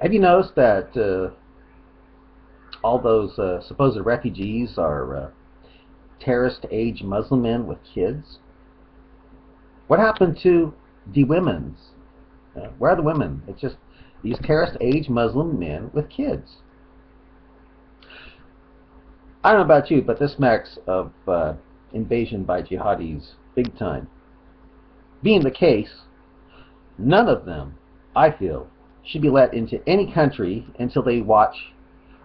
Have you noticed that uh, all those uh, supposed refugees are uh, terrorist age Muslim men with kids? What happened to the women's? Uh, where are the women? It's just these terrorist age Muslim men with kids. I don't know about you, but this smacks of uh, invasion by jihadis big time. Being the case, none of them, I feel, should be let into any country until they watch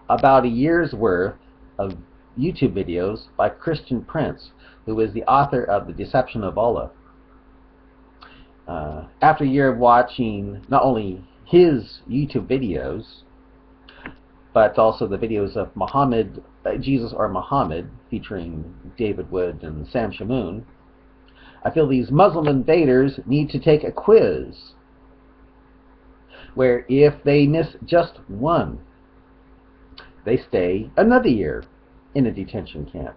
about a year's worth of YouTube videos by Christian Prince, who is the author of The Deception of Allah. Uh, after a year of watching not only his YouTube videos, but also the videos of Muhammad, uh, Jesus or Muhammad, featuring David Wood and Sam Shamoun, I feel these Muslim invaders need to take a quiz where if they miss just one, they stay another year in a detention camp.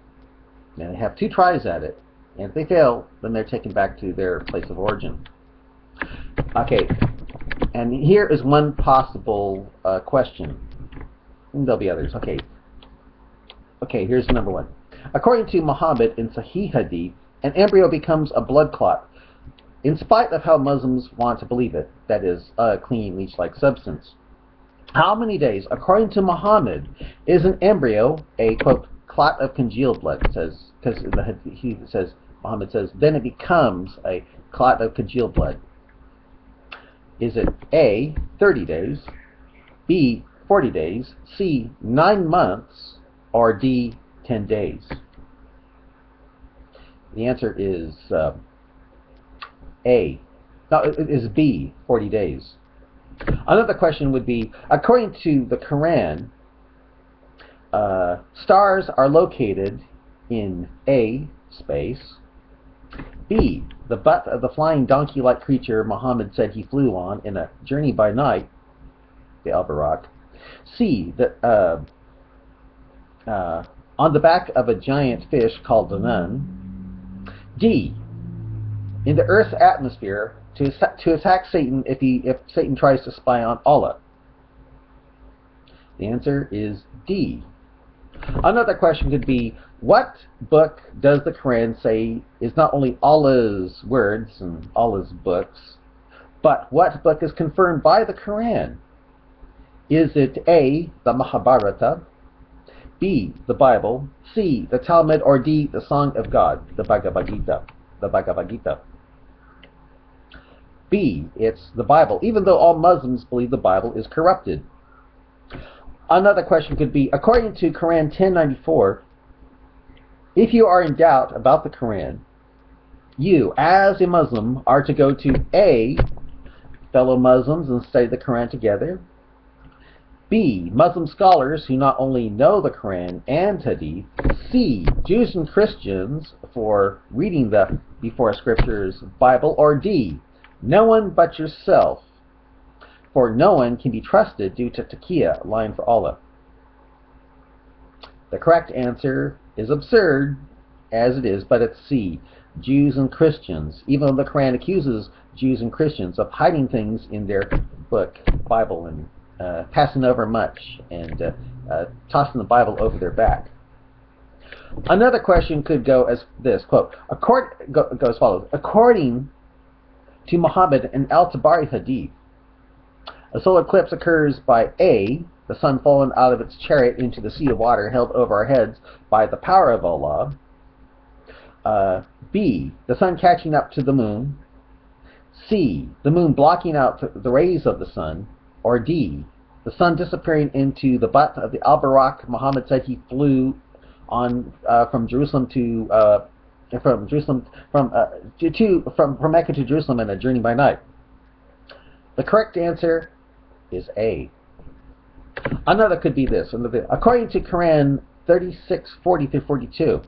And they have two tries at it, and if they fail, then they're taken back to their place of origin. Okay, and here is one possible uh, question. And there'll be others. Okay. Okay, here's number one. According to Muhammad in Sahih Hadith, an embryo becomes a blood clot in spite of how Muslims want to believe it, that is, a clean leech-like substance. How many days, according to Muhammad, is an embryo a quote clot of congealed blood? Says because he says Muhammad says then it becomes a clot of congealed blood. Is it A 30 days, B 40 days, C 9 months, or D 10 days? The answer is uh, a. No, it is B, 40 days. Another question would be, according to the Quran, uh, stars are located in A, space, B, the butt of the flying donkey-like creature Muhammad said he flew on in a journey by night, the Al-Buraq, C, the, uh, uh, on the back of a giant fish called the nun, D, in the Earth's atmosphere to, to attack Satan if, he, if Satan tries to spy on Allah? The answer is D. Another question could be, what book does the Quran say is not only Allah's words and Allah's books, but what book is confirmed by the Quran? Is it A, the Mahabharata, B, the Bible, C, the Talmud, or D, the Song of God, the Bhagavad Gita? The Bhagavad Gita. B, it's the Bible, even though all Muslims believe the Bible is corrupted. Another question could be, according to Quran 1094, if you are in doubt about the Quran, you, as a Muslim, are to go to A, fellow Muslims and study the Quran together, B, Muslim scholars who not only know the Quran and Hadith, C, Jews and Christians for reading the before scriptures Bible, or D, no one but yourself, for no one can be trusted due to taqiyya, line for Allah. The correct answer is absurd, as it is, but it's C. Jews and Christians, even though the Quran accuses Jews and Christians of hiding things in their book, Bible, and uh, passing over much, and uh, uh, tossing the Bible over their back. Another question could go as this, quote, accord, go, as follows. According to Muhammad and Al-Tabari Hadith. A solar eclipse occurs by A, the sun falling out of its chariot into the sea of water held over our heads by the power of Allah. Uh, B, the sun catching up to the moon. C, the moon blocking out the rays of the sun. Or D, the sun disappearing into the butt of the Al-Buraq Muhammad said he flew on uh, from Jerusalem to uh, from Jerusalem from uh, to from from Mecca to Jerusalem in a journey by night? The correct answer is A. Another could be this. According to Quran 36:40 to 42,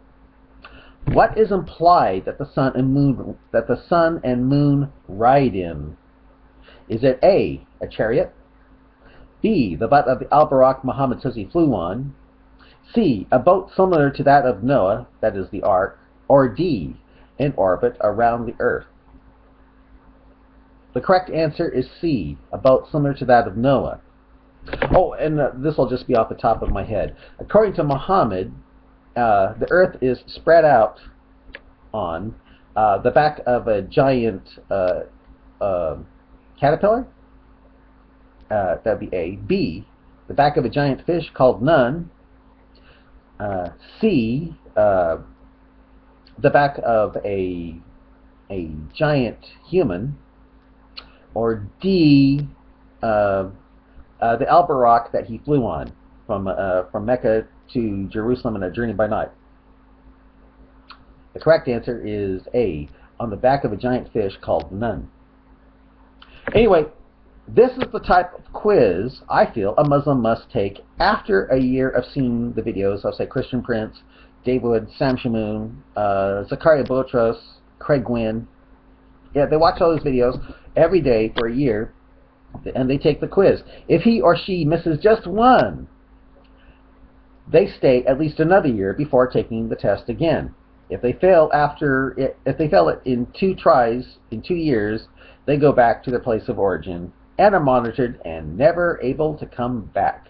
what is implied that the sun and moon that the sun and moon ride in? Is it A, a chariot, B. The butt of the Al-Buraq Muhammad says he flew on. C. A boat similar to that of Noah, that is the ark. Or D. In orbit around the earth. The correct answer is C. A boat similar to that of Noah. Oh, and uh, this will just be off the top of my head. According to Muhammad, uh, the earth is spread out on uh, the back of a giant uh, uh, caterpillar. Uh, be A. B. The back of a giant fish called Nun. Uh, C. Uh, the back of a a giant human. Or D. Uh, the Al-Buraq that he flew on from from Mecca to Jerusalem in a journey by night. The correct answer is A, on the back of a giant fish called Nun. Anyway, this is the type of quiz I feel a Muslim must take after a year of seeing the videos of, say, Christian Prince, Dave Wood, Sam Shamoun, uh, Zakaria Botros, Craig Gwynn. Yeah, they watch all those videos every day for a year, and they take the quiz. If he or she misses just one, they stay at least another year before taking the test again. If they fail after it, if they fail it in two tries in two years, they go back to their place of origin and are monitored and never able to come back.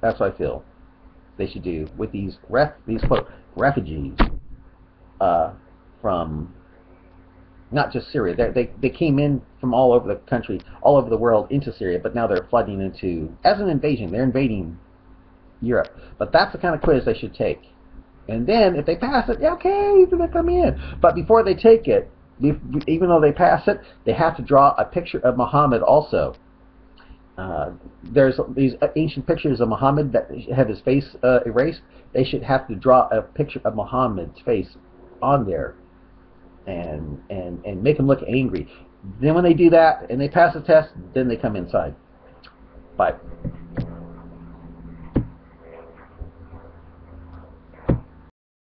That's what I feel they should do with these ref, these quote refugees uh, from not just Syria. They, they they came in from all over the country, all over the world into Syria, but now they're flooding into as an invasion. They're invading Europe. But that's the kind of quiz they should take. And then if they pass it, okay, then they come in. But before they take it, even though they pass it, they have to draw a picture of Muhammad also. Uh, there's these ancient pictures of Muhammad that have his face uh, erased. They should have to draw a picture of Muhammad's face on there and and and make him look angry. Then when they do that and they pass the test, then they come inside. Bye.